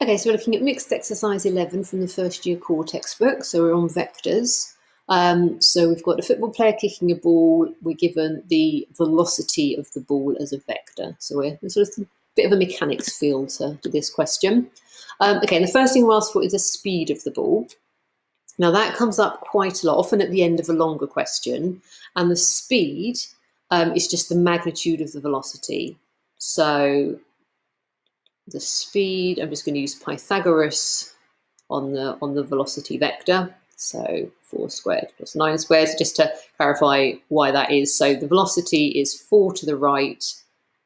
Okay, so we're looking at mixed exercise 11 from the first year core textbook. So we're on vectors. Um, so we've got a football player kicking a ball. We're given the velocity of the ball as a vector. So we're sort of a bit of a mechanics feel to, to this question. Um, okay, the first thing we're asked for is the speed of the ball. Now that comes up quite a lot, often at the end of a longer question. And the speed um, is just the magnitude of the velocity. So the speed, I'm just going to use Pythagoras on the on the velocity vector. So 4 squared plus 9 squared, just to clarify why that is. So the velocity is 4 to the right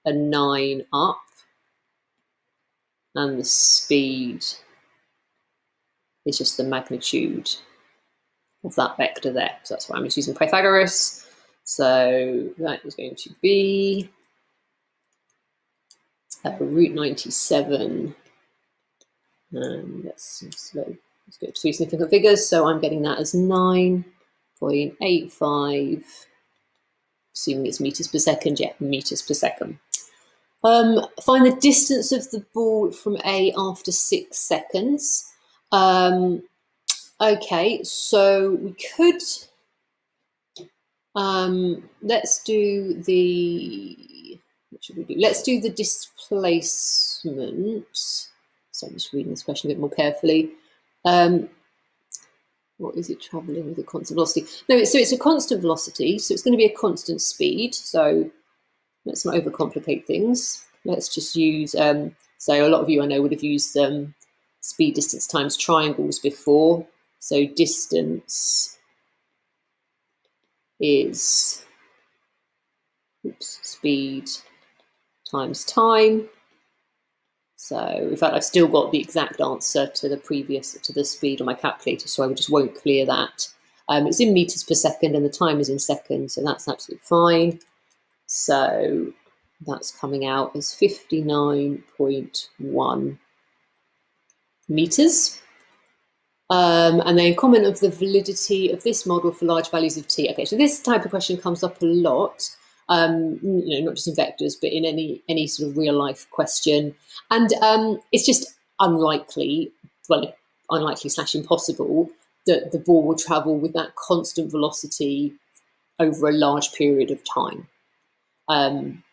and 9 up. And the speed is just the magnitude of that vector there. So that's why I'm just using Pythagoras. So that is going to be uh, Root 97. And let's slow. Let's go to three significant figures. So I'm getting that as 9.85, assuming it's meters per second. Yeah, meters per second. Um, find the distance of the ball from A after six seconds. Um, okay, so we could, um, let's do the what should we do? Let's do the displacement. So I'm just reading this question a bit more carefully. Um, what is it traveling with a constant velocity? No, so it's a constant velocity, so it's going to be a constant speed. So let's not overcomplicate things. Let's just use, um, so a lot of you I know would have used um, speed distance times triangles before. So distance is oops, speed times time. So in fact, I've still got the exact answer to the previous, to the speed on my calculator, so I just won't clear that. Um, it's in meters per second and the time is in seconds, so that's absolutely fine. So that's coming out as 59.1 meters. Um, and then comment of the validity of this model for large values of t. Okay, so this type of question comes up a lot um, you know, not just in vectors, but in any any sort of real life question. And um, it's just unlikely, well, unlikely slash impossible that the ball will travel with that constant velocity over a large period of time. Um,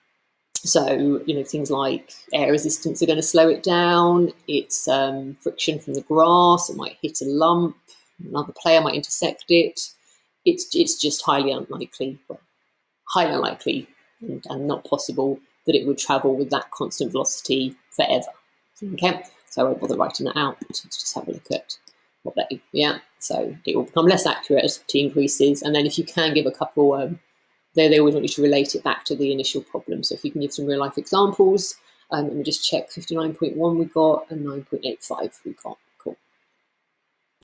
so, you know, things like air resistance are going to slow it down. It's um, friction from the grass. It might hit a lump. Another player might intersect it. It's it's just highly unlikely. Highly unlikely and, and not possible that it would travel with that constant velocity forever. Okay, so I won't bother writing that out. Let's just have a look at what yeah. So it will become less accurate as t increases. And then if you can give a couple, um, they, they always want you to relate it back to the initial problem. So if you can give some real life examples, um, let me just check 59.1 we got and 9.85 we got.